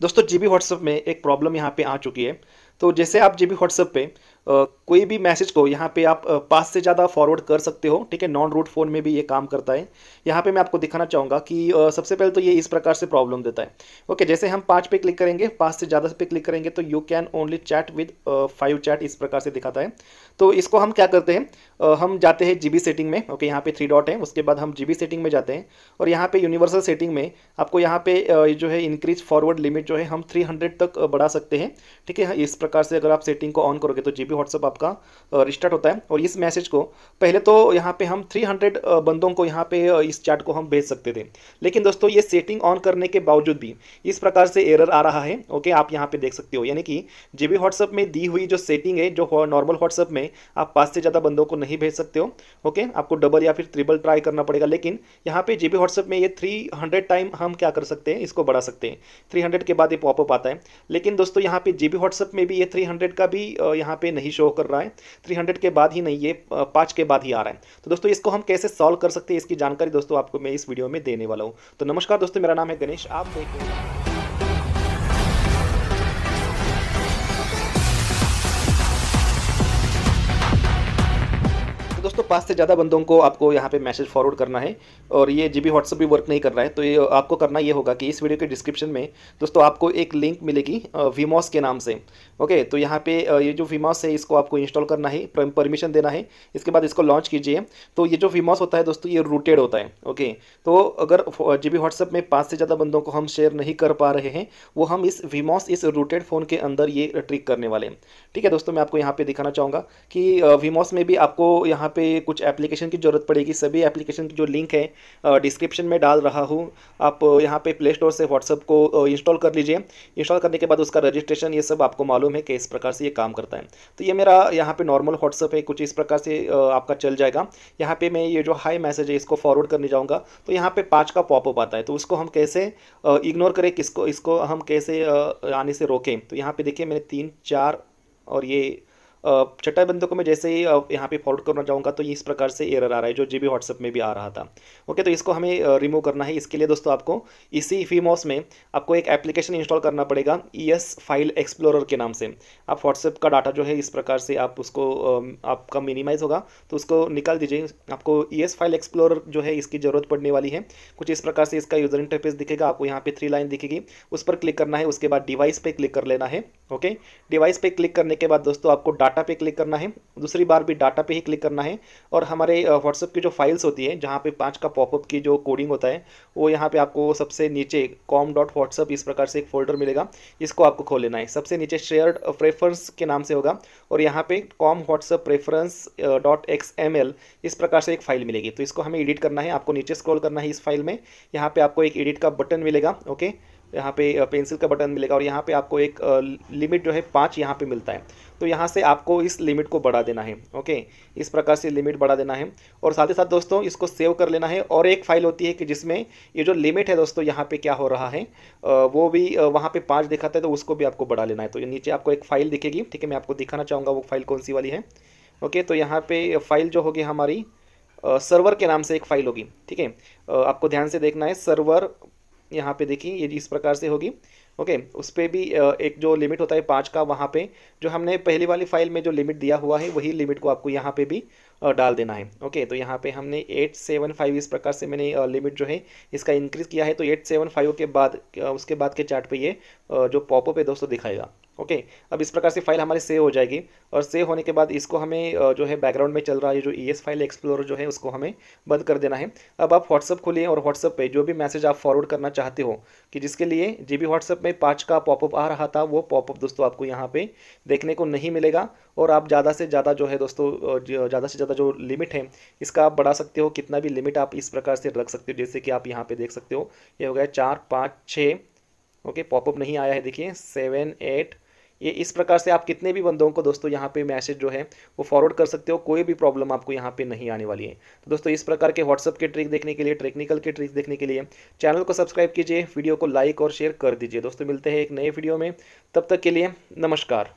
दोस्तों जी B WhatsApp में एक प्रॉब्लम यहाँ पे आ चुकी है। तो जैसे आप जी बी व्हाट्सअप पे कोई भी मैसेज को यहाँ पे आप पाँच से ज़्यादा फॉरवर्ड कर सकते हो, ठीक है? नॉन रूट फ़ोन में भी ये काम करता है। यहाँ पे मैं आपको दिखाना चाहूँगा कि सबसे पहले तो ये इस प्रकार से प्रॉब्लम देता है। ओके, जैसे हम पाँच पे क्लिक करेंगे, पाँच से ज़्यादा पे क्लिक करेंगे तो you can only chat with five chat इस प्रकार से दिखाता है। तो इसको हम क्या करते हैं हम जाते हैं जीबी सेटिंग में, ओके? यहाँ पे थ्री डॉट है, उसके बाद हम जीबी सेटिंग में जाते हैं और यहाँ पे यूनिवर्सल सेटिंग में आपको यहाँ पे जो है इंक्रीज फॉरवर्ड लिमिट जो है, हम थ्री तक बढ़ा सकते हैं, ठीक है? इस प्रकार से अगर आप सेटिंग को ऑन करोगे तो जी व्हाट्सअप आपका रिस्टार्ट होता है। और इस मैसेज को, पहले तो यहाँ पे हम 300 बंदों को यहाँ पे इस चैट को हम भेज सकते थे। लेकिन दोस्तों ये सेटिंग ऑन करने के बावजूद भी इस प्रकार से एरर आ रहा है। ओके आप यहाँ पे देख सकते हो। यानी कि जी व्हाट्सअप में दी हुई जो सेटिंग है, जो नॉर्मल व्हाट्सअप में आप पाँच से ज़्यादा बंदों को नहीं भेज सकते हो। ओके आपको डबल या फिर ट्रिपल ट्राई करना पड़ेगा। लेकिन यहाँ पे जी व्हाट्सअप में ये थ्री टाइम हम क्या कर सकते हैं, इसको बढ़ा सकते हैं। थ्री के बाद ये पॉपअप आता है। लेकिन दोस्तों यहाँ पे जी व्हाट्सअप में भी ये 300 का भी यहाँ पे नहीं शो कर रहा है। 300 के बाद ही नहीं, ये पाँच के बाद ही आ रहा है। तो दोस्तों, इसको हम कैसे सॉल्व कर सकते हैं, इसकी जानकारी दोस्तों आपको मैं इस वीडियो में देने वाला हूँ। तो नमस्कार दोस्तों, मेरा नाम है गणेश। आप देख रहे हैं दोस्तों पाँच से ज़्यादा बंदों को आपको यहाँ पे मैसेज फॉरवर्ड करना है और ये जी बी व्हाट्सअप भी वर्क नहीं कर रहा है तो ये आपको करना ये होगा कि इस वीडियो के डिस्क्रिप्शन में दोस्तों आपको एक लिंक मिलेगी वीमॉस के नाम से। ओके तो यहाँ पे ये जो वीमॉस है, इसको आपको इंस्टॉल करना है परमिशन देना है। इसके बाद इसको लॉन्च कीजिए। तो ये जो वीमॉस होता है दोस्तों, ये रूटेड होता है। ओके तो अगर जी बी व्हाट्सअप में पाँच से ज़्यादा बंदों को हम शेयर नहीं कर पा रहे हैं, वो हम इस वीमॉस इस रूटेड फ़ोन के अंदर ये ट्रिक करने वाले हैं। ठीक है दोस्तों, मैं आपको यहाँ पे दिखाना चाहूँगा कि वीमॉस में भी आपको यहाँ पे कुछ एप्लीकेशन की ज़रूरत पड़ेगी, सभी एप्लीकेशन की जो लिंक है डिस्क्रिप्शन में डाल रहा हूँ। आप यहाँ पे प्ले स्टोर से व्हाट्सअप को इंस्टॉल कर लीजिए। इंस्टॉल करने के बाद उसका रजिस्ट्रेशन ये सब आपको मालूम है कि इस प्रकार से ये काम करता है। तो ये मेरा यहाँ पर नॉर्मल व्हाट्सअप है, कुछ इस प्रकार से आपका चल जाएगा। यहाँ पर मैं ये जो हाई मैसेज है, इसको फॉरवर्ड करने जाऊँगा। तो यहाँ पर पाँच का पॉपअप आता है तो उसको हम कैसे इग्नोर करें, किसको, इसको हम कैसे आने से रोकें? तो यहाँ पर देखिए, मैंने तीन, चार और ये छठा बंदों को मैं जैसे ही यहाँ पे फॉरवर्ड करना चाहूँगा तो ये इस प्रकार से एरर आ रहा है, जो जी बी व्हाट्सअप में भी आ रहा था। ओके तो इसको हमें रिमूव करना है। इसके लिए दोस्तों आपको इसी फीमॉस में आपको एक एप्लीकेशन इंस्टॉल करना पड़ेगा ई एस फ़ाइल एक्सप्लोरर के नाम से। आप व्हाट्सएप का डाटा जो है, इस प्रकार से आप उसको आपका मिनिमाइज होगा तो उसको निकाल दीजिए। आपको ई एस फ़ाइल एक्सप्लोरर जो है, इसकी ज़रूरत पड़ने वाली है। कुछ इस प्रकार से इसका यूज़र इंटरफेस दिखेगा, आपको यहाँ पे थ्री लाइन दिखेगी। उस पर क्लिक करना है, उसके बाद डिवाइस पे क्लिक कर लेना है। ओके डिवाइस पे क्लिक करने के बाद दोस्तों आपको डाटा पे क्लिक करना है। दूसरी बार भी डाटा पे ही क्लिक करना है और हमारे व्हाट्सएप की जो फाइल्स होती है, जहाँ पे पाँच का पॉपअप की जो कोडिंग होता है, वो यहाँ पे आपको सबसे नीचे कॉम डॉट व्हाट्सअप इस प्रकार से एक फोल्डर मिलेगा। इसको आपको खोल लेना है। सबसे नीचे शेयर्ड प्रेफरेंस के नाम से होगा और यहाँ पे com WhatsApp preference dot X M L इस प्रकार से एक फ़ाइल मिलेगी। तो इसको हमें एडिट करना है। आपको नीचे स्क्रॉल करना है इस फ़ाइल में। यहाँ पे आपको एक एडिट का बटन मिलेगा ओके यहाँ पे पेंसिल का बटन मिलेगा और यहाँ पे आपको एक लिमिट जो है पाँच यहाँ पे मिलता है। तो यहाँ से आपको इस लिमिट को बढ़ा देना है, ओके? इस प्रकार से लिमिट बढ़ा देना है। और साथ ही साथ दोस्तों, इसको सेव कर लेना है। और एक फ़ाइल होती है कि जिसमें ये जो लिमिट है दोस्तों, यहाँ पे क्या हो रहा है वो भी वहाँ पे पाँच दिखाता है तो उसको भी आपको बढ़ा लेना है। तो नीचे आपको एक फ़ाइल दिखेगी, ठीक है? मैं आपको दिखाना चाहूँगा वो फ़ाइल कौन सी वाली है, ओके? तो यहाँ पर फ़ाइल जो होगी हमारी सर्वर के नाम से एक फ़ाइल होगी, ठीक है? आपको ध्यान से देखना है सर्वर यहाँ पे देखिए, ये इस प्रकार से होगी। ओके, उस पर भी एक जो लिमिट होता है पाँच का, वहाँ पे जो हमने पहली वाली फ़ाइल में जो लिमिट दिया हुआ है, वही लिमिट को आपको यहाँ पे भी डाल देना है। ओके तो यहाँ पे हमने एट सेवन फाइव इस प्रकार से मैंने लिमिट जो है, इसका इंक्रीज़ किया है। तो एट सेवन फाइव के बाद उसके बाद के चार्ट पे ये जो पॉपअप है दोस्तों दिखाएगा। ओके, अब इस प्रकार से फ़ाइल हमारी सेव हो जाएगी और सेव होने के बाद इसको हमें जो है बैकग्राउंड में चल रहा है, जो ई एस फ़ाइल एक्सप्लोर जो है, उसको हमें बंद कर देना है। अब आप व्हाट्सअप खोलिए और व्हाट्सअप पे जो भी मैसेज आप फॉरवर्ड करना चाहते हो, कि जिसके लिए जी बी व्हाट्सअप में पाँच का पॉपअप आ रहा था, वो पॉपअप दोस्तों आपको यहाँ पर देखने को नहीं मिलेगा। और आप ज़्यादा से ज़्यादा जो है दोस्तों ज़्यादा से ज़्यादा जो लिमिट है, इसका आप बढ़ा सकते हो, कितना भी लिमिट आप इस प्रकार से रख सकते हो, जैसे कि आप यहाँ पे देख सकते हो, ये हो गया चार, पाँच, छः, ओके पॉपअप नहीं आया है, देखिए सेवन एट ये इस प्रकार से आप कितने भी बंदों को दोस्तों यहाँ पे मैसेज जो है, वो फॉरवर्ड कर सकते हो, कोई भी प्रॉब्लम आपको यहाँ पे नहीं आने वाली है। तो दोस्तों, इस प्रकार के व्हाट्सअप के ट्रिक देखने के लिए टेक्निकल के ट्रिक देखने के लिए चैनल को सब्सक्राइब कीजिए वीडियो को लाइक और शेयर कर दीजिए। दोस्तों, मिलते हैं एक नए वीडियो में, तब तक के लिए नमस्कार।